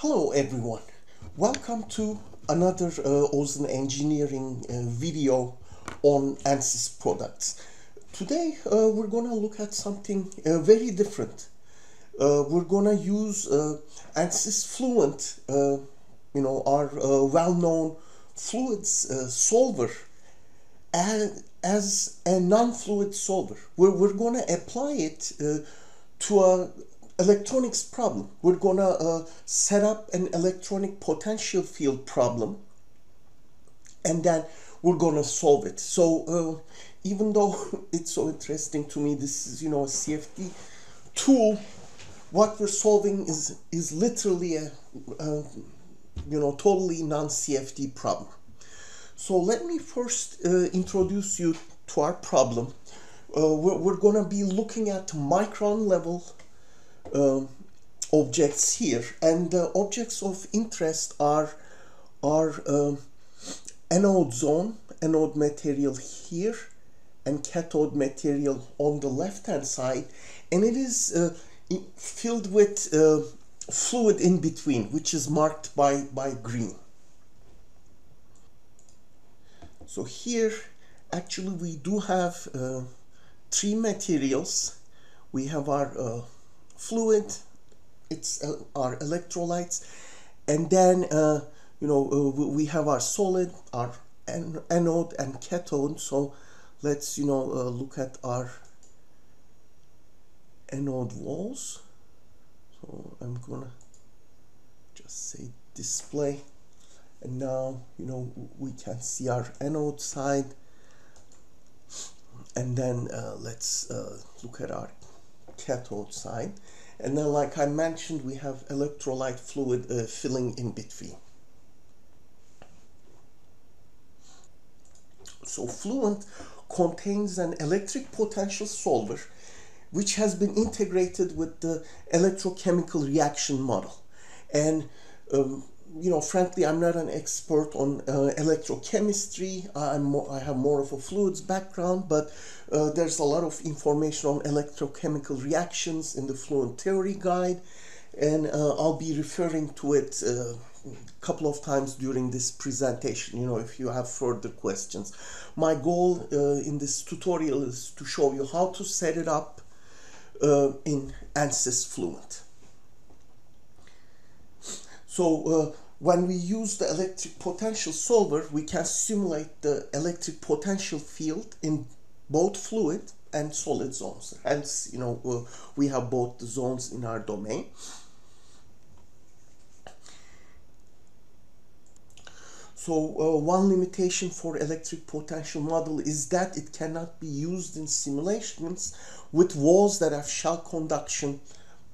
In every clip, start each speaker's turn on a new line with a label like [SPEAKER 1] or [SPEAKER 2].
[SPEAKER 1] Hello everyone, welcome to another uh, Ozen Engineering uh, video on ANSYS products. Today uh, we're gonna look at something uh, very different. Uh, we're gonna use uh, ANSYS Fluent, uh, you know, our well-known fluids solver as, as a non-fluid solver. We're, we're gonna apply it to a electronics problem. We're gonna uh, set up an electronic potential field problem and then we're gonna solve it. So uh, even though it's so interesting to me, this is, you know, a CFD tool, what we're solving is, is literally a, a you know, totally non-CFD problem. So let me first uh, introduce you to our problem. Uh, we're, we're gonna be looking at micron level objects here and the objects of interest are are uh, anode zone anode material here and cathode material on the left hand side and it is uh, filled with uh, fluid in between which is marked by by green. So here actually we do have uh, three materials. We have our uh, fluid, it's uh, our electrolytes, and then uh, you know uh, we have our solid, our an anode and cathode. So let's you know uh, look at our anode walls. So I'm gonna just say display, and now you know we can see our anode side, and then uh, let's uh, look at our cathode side. And then, like I mentioned, we have electrolyte fluid uh, filling in between. So Fluent contains an electric potential solver which has been integrated with the electrochemical reaction model. And um, you know, frankly, I'm not an expert on uh, electrochemistry. I'm more, I have more of a fluids background, but uh, there's a lot of information on electrochemical reactions in the Fluent Theory Guide, and uh, I'll be referring to it a uh, couple of times during this presentation, you know, if you have further questions. My goal uh, in this tutorial is to show you how to set it up uh, in ANSYS Fluent. So when we use the electric potential solver, we can simulate the electric potential field in both fluid and solid zones. Hence, you know, uh, we have both the zones in our domain. So uh, one limitation for electric potential model is that it cannot be used in simulations with walls that have shell conduction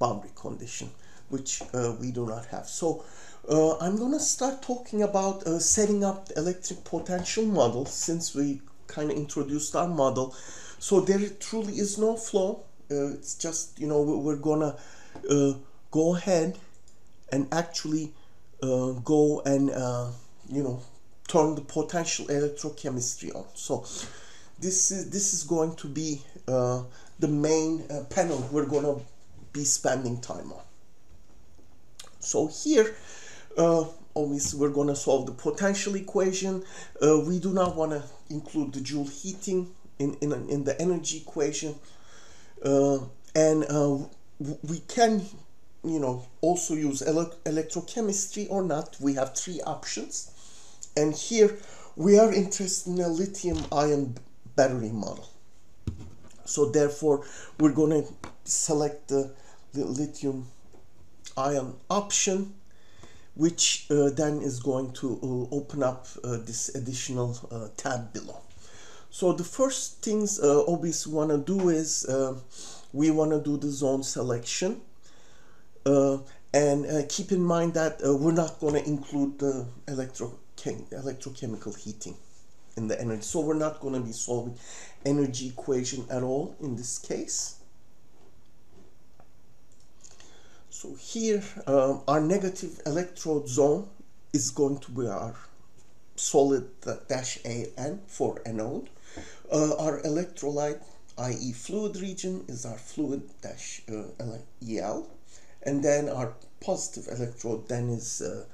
[SPEAKER 1] boundary condition, which uh, we do not have. So uh, I'm gonna start talking about uh, setting up the electric potential model since we kind of introduced our model. So there truly is no flow. Uh, it's just, you know, we're gonna uh, go ahead and actually uh, go and, you know, turn the potential electrochemistry on. So this is, this is going to be the main panel we're gonna be spending time on. So here, uh, we're going to solve the potential equation. Uh, we do not want to include the Joule heating in, in, in the energy equation. Uh, and uh, we can, you know, also use ele electrochemistry or not. We have three options. And here we are interested in a lithium ion battery model. So therefore, we're going to select the, the lithium ion option which uh, then is going to uh, open up uh, this additional uh, tab below. So the first things uh, obviously want to do is uh, we want to do the zone selection and keep in mind that we're not going to include the electro electrochemical heating in the energy. So we're not going to be solving energy equation at all in this case. So here um, our negative electrode zone is going to be our solid dash AN for anode. Uh, our electrolyte, i.e. fluid region, is our fluid dash uh, EL. And then our positive electrode then is uh,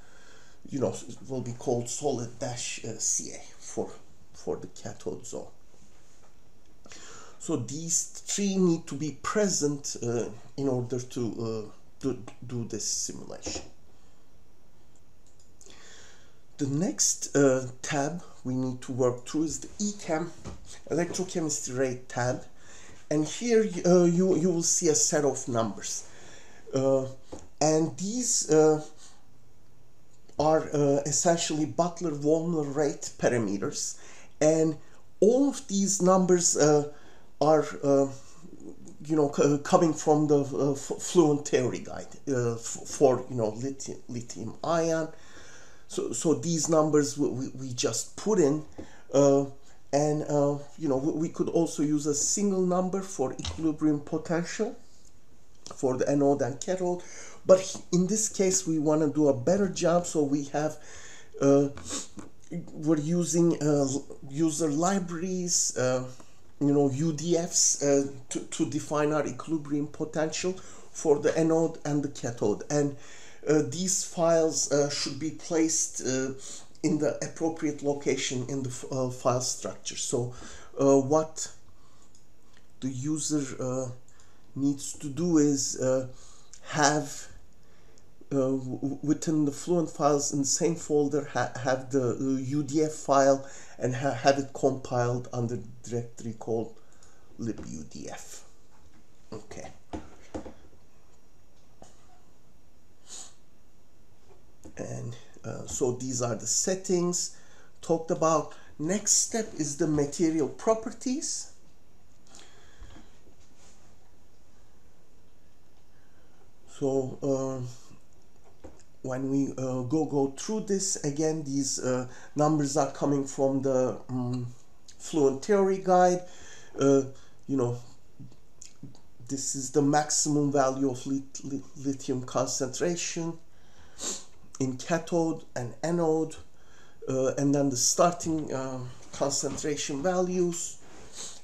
[SPEAKER 1] you know will be called solid dash uh, Ca for for the cathode zone so these three need to be present uh, in order to uh, do, this simulation. The next uh, tab we need to work through is the EChem electrochemistry rate tab. And here uh, you, you will see a set of numbers. Uh, and these uh, are uh, essentially Butler-Volmer rate parameters. And all of these numbers uh, are you know coming from the fluent theory guide for you know lithium, lithium ion. So, so these numbers we, we just put in uh, and uh, you know we could also use a single number for equilibrium potential for the anode and cathode. But in this case we want to do a better job so we have uh, we're using uh, user libraries uh, you know UDFs uh, to, to define our equilibrium potential for the anode and the cathode and uh, these files uh, should be placed uh, in the appropriate location in the file structure. So what the user needs to do is have uh, within the Fluent files in the same folder ha have the UDF file and ha have it compiled under directory called libudf. Okay. and uh, so these are the settings talked about next step is the material properties so uh, when we uh, go go through this again these uh, numbers are coming from the um, fluent theory guide uh, you know this is the maximum value of lit lithium concentration in cathode and anode uh, and then the starting uh, concentration values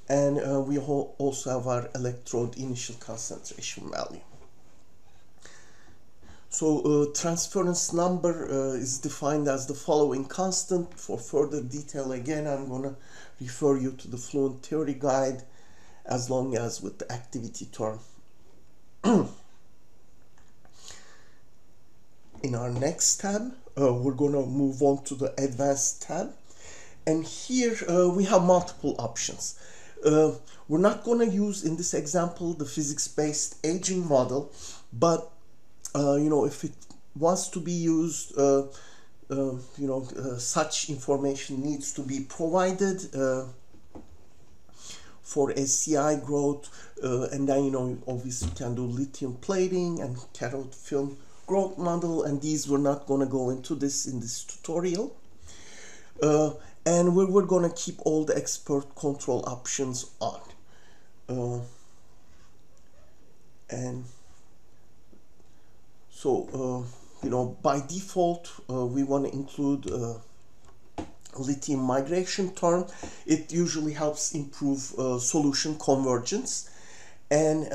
[SPEAKER 1] and uh, we also have our electrode initial concentration value. So uh, transference number uh, is defined as the following constant. For further detail again I'm going to refer you to the Fluent Theory Guide as long as with the activity term. in our next tab uh, we're gonna move on to the advanced tab and here uh, we have multiple options uh, we're not gonna use in this example the physics-based aging model but uh, you know if it wants to be used uh, uh, you know such information needs to be provided for SEI growth and then you know obviously you can do lithium plating and cathode film growth model and these we're not going to go into this in this tutorial. Uh, and we're, we're going to keep all the expert control options on. Uh, and so uh, you know by default uh, we want to include uh, lithium migration term. It usually helps improve uh, solution convergence. And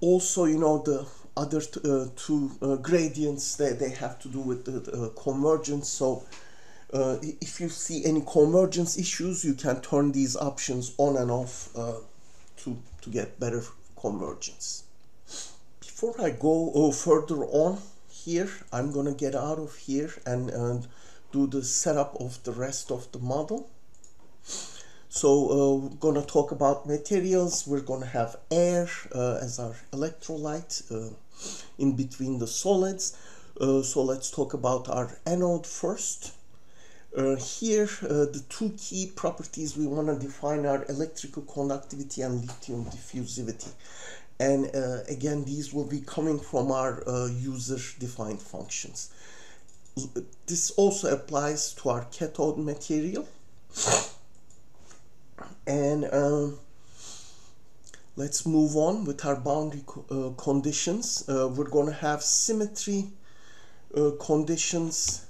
[SPEAKER 1] also you know the other uh, two uh, gradients that they have to do with the uh, convergence. So uh, if you see any convergence issues you can turn these options on and off uh, to to get better convergence before I go uh, further on here I'm gonna get out of here and, do the setup of the rest of the model so uh, we're to talk about materials. We're to have air uh, as our electrolyte uh, in between the solids. Uh, so let's talk about our anode first. Uh, here, the two key properties we want to define are electrical conductivity and lithium diffusivity. And again, these will be coming from our user-defined functions. This also applies to our cathode material. And um, let's move on with our boundary co uh, conditions. Uh, we're going to have symmetry uh, conditions.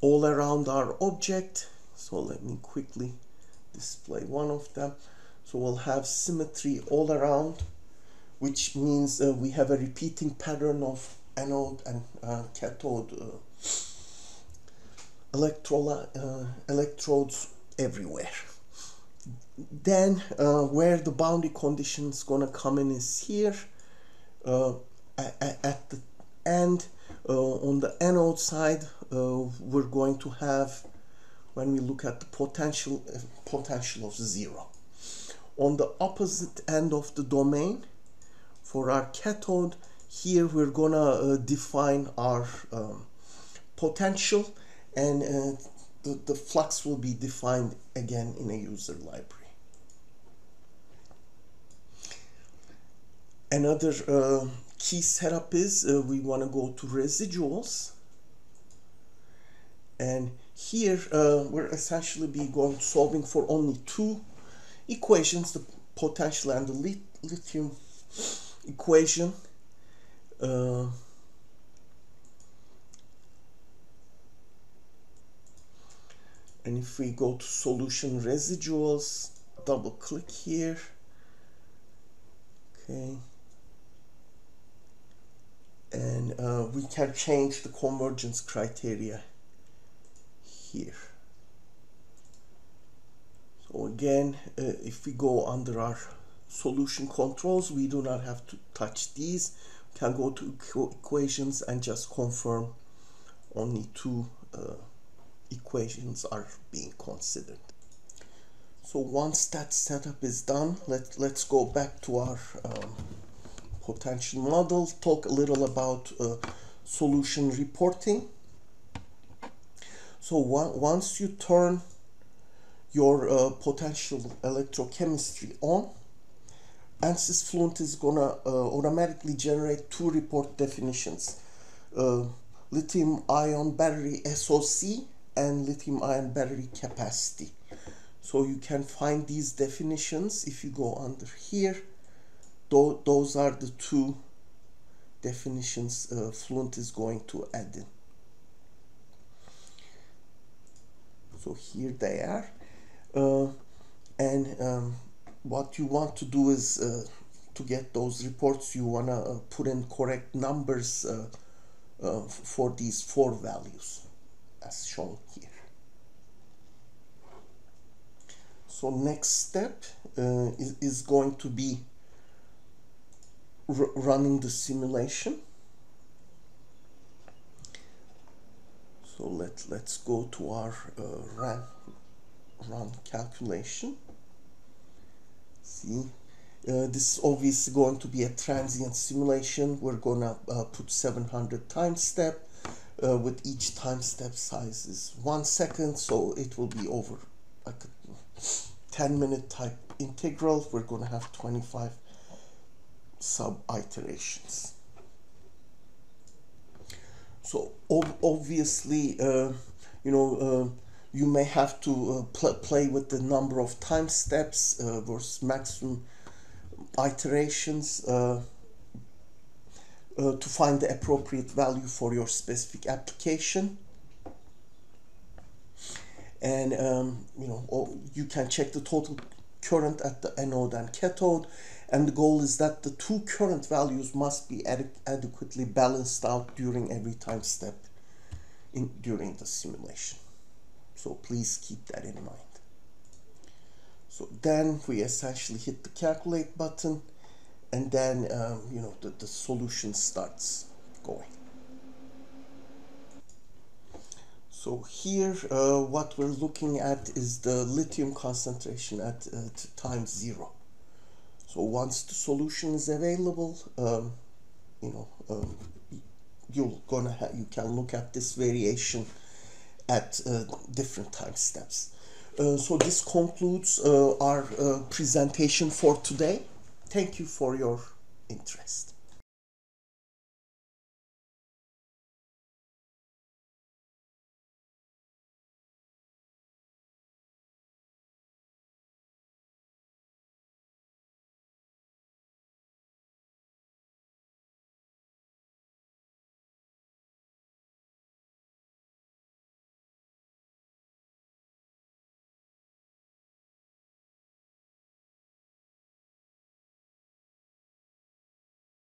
[SPEAKER 1] All around our object. So let me quickly display one of them So we'll have symmetry all around, which means uh, we have a repeating pattern of anode and uh, cathode uh, uh, electrodes everywhere. Then uh, where the boundary condition is gonna come in is here uh, at, at the end on the anode side we're going to have when we look at the potential potential of zero. On the opposite end of the domain for our cathode here we're gonna uh, define our um, potential and uh, the, the flux will be defined again in a user library. Another uh, key setup is uh, we want to go to residuals. And here uh, we're essentially be going solving for only two equations, the potential and the lithium equation. Uh, and if we go to solution residuals, double click here. Okay. And uh, we can change the convergence criteria here. So again, uh, if we go under our solution controls, we do not have to touch these. We can go to equations and just confirm only two uh, equations are being considered. So once that setup is done, let, let's go back to our um, potential model, talk a little about uh, solution reporting. So once you turn your uh, potential electrochemistry on, ANSYS Fluent is gonna uh, automatically generate two report definitions. Uh, lithium ion battery SOC and lithium ion battery capacity. So you can find these definitions if you go under here. Those are the two definitions uh, Fluent is going to add in. So here they are. Uh, and um, what you want to do is uh, to get those reports you want to uh, put in correct numbers uh, uh, for these four values as shown here. So next step is, is going to be running the simulation So let, let's go to our uh, run, run calculation. See, uh, this is obviously going to be a transient simulation. We're gonna uh, put 700 time step uh, with each time step size is one second. So it will be over like a 10 minute type integral. We're gonna have 25 sub iterations so ob obviously uh, you know uh, you may have to uh, pl play with the number of time steps uh, versus maximum iterations uh, uh, to find the appropriate value for your specific application. And um, you know you can check the total current at the anode and cathode and the goal is that the two current values must be ad adequately balanced out during every time step in during the simulation. So please keep that in mind. So then we essentially hit the calculate button and then um, you know the, the solution starts going. So here uh, what we're looking at is the lithium concentration at, at time zero. So once the solution is available, um, you know, um, you're gonna you can look at this variation at uh, different time steps. Uh, so this concludes uh, our uh, presentation for today. Thank you for your interest.